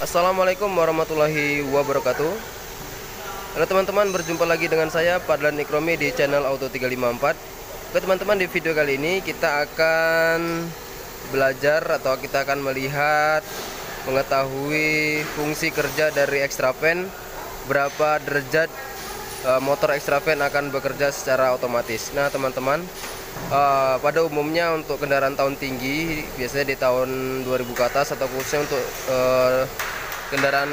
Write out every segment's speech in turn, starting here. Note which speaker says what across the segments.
Speaker 1: Assalamualaikum warahmatullahi wabarakatuh. Halo teman-teman, berjumpa lagi dengan saya Padlan Nikromi di channel Auto 354 Oke teman-teman, di video kali ini kita akan belajar atau kita akan melihat Mengetahui fungsi kerja dari extra fan Berapa derajat uh, motor extra fan akan bekerja secara otomatis. Nah teman-teman uh, pada umumnya untuk kendaraan tahun tinggi biasanya di tahun 2000 ke atas atau khususnya untuk uh, kendaraan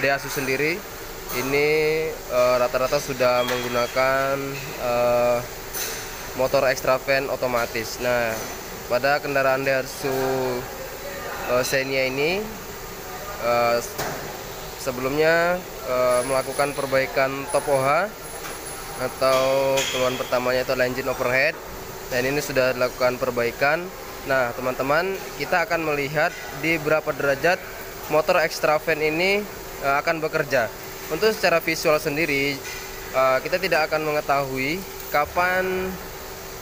Speaker 1: Daihatsu sendiri ini eh, rata-rata uh, sudah menggunakan uh, motor extra fan otomatis. Nah, pada kendaraan Daihatsu uh, Xenia ini uh, sebelumnya uh, melakukan perbaikan top OH atau keluhan pertamanya itu adalah engine overhead dan ini sudah dilakukan perbaikan. Nah, teman-teman, kita akan melihat di berapa derajat motor extra fan ini uh, akan bekerja. Untuk secara visual sendiri, uh, kita tidak akan mengetahui kapan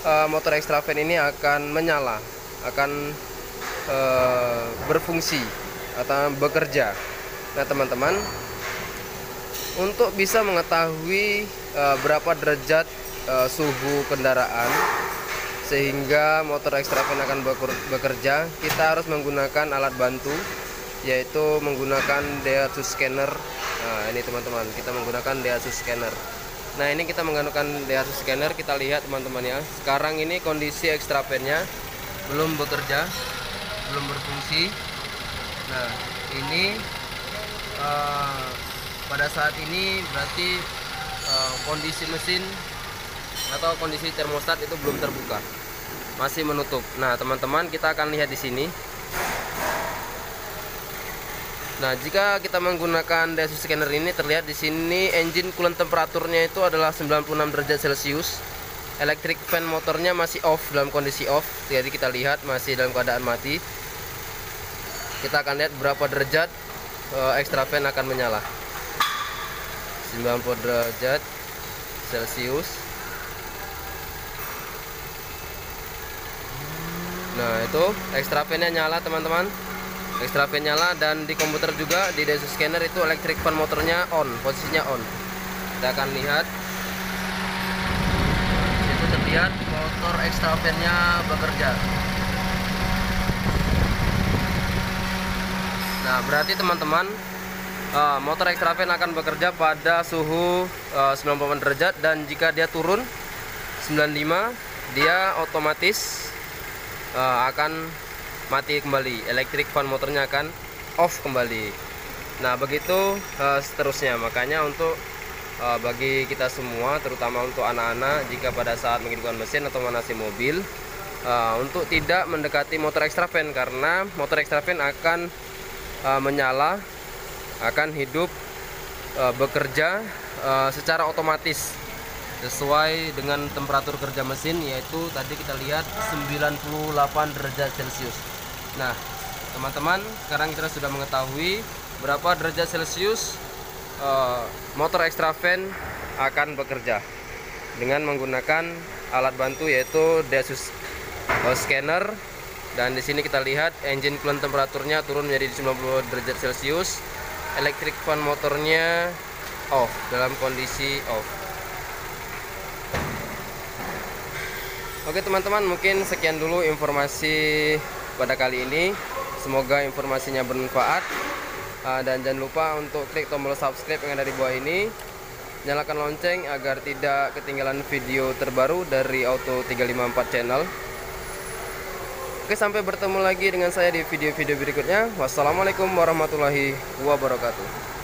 Speaker 1: uh, motor extra fan ini akan menyala, akan berfungsi atau bekerja. Nah, teman-teman, untuk bisa mengetahui uh, berapa derajat uh, suhu kendaraan sehingga motor fan akan bekerja, kita harus menggunakan alat bantu yaitu menggunakan Daihatsu scanner. Nah ini teman-teman kita menggunakan Daihatsu scanner. Nah ini kita menggunakan Daihatsu scanner kita lihat teman-teman ya. Sekarang ini kondisi extra nya belum bekerja belum berfungsi. Nah ini uh, pada saat ini berarti uh, kondisi mesin atau kondisi termostat itu belum terbuka masih menutup nah teman-teman kita akan lihat di sini Nah, jika kita menggunakan DSU scanner ini terlihat di sini engine coolant temperaturnya itu adalah 96 derajat Celcius. Electric fan motornya masih off dalam kondisi off. Jadi kita lihat masih dalam keadaan mati. Kita akan lihat berapa derajat uh, extra fan akan menyala. 90 derajat Celcius. Nah, itu extra fan-nya nyala, teman-teman. Extra fan nyala dan di komputer juga di DSU scanner itu electric fan motornya on posisinya on. Kita akan lihat. Itu terlihat motor extra fan nya bekerja. Nah berarti teman-teman uh, motor extra fan akan bekerja pada suhu uh, 98 derajat dan jika dia turun 95 dia otomatis uh, akan mati kembali. Elektrik fan motornya akan off kembali. Nah begitu uh, seterusnya. Makanya untuk uh, bagi kita semua terutama untuk anak-anak jika pada saat menghidupkan mesin atau manasi mobil uh, untuk tidak mendekati motor extra fan karena motor extra fan akan uh, menyala akan hidup uh, bekerja uh, secara otomatis sesuai dengan temperatur kerja mesin yaitu tadi kita lihat 98 derajat celcius. Nah, teman-teman, sekarang kita sudah mengetahui berapa derajat Celcius uh, motor extra fan akan bekerja dengan menggunakan alat bantu yaitu Desus scanner. Dan di sini kita lihat engine coolant temperaturnya turun menjadi 90 derajat Celcius electric fan motornya off dalam kondisi off Oke teman-teman mungkin sekian dulu informasi pada kali ini. Semoga informasinya bermanfaat. Uh, dan jangan lupa untuk klik tombol subscribe yang ada di bawah ini. Nyalakan lonceng agar tidak ketinggalan video terbaru dari Auto 354 channel. Oke, sampai bertemu lagi dengan saya di video-video berikutnya. Wassalamualaikum warahmatullahi wabarakatuh.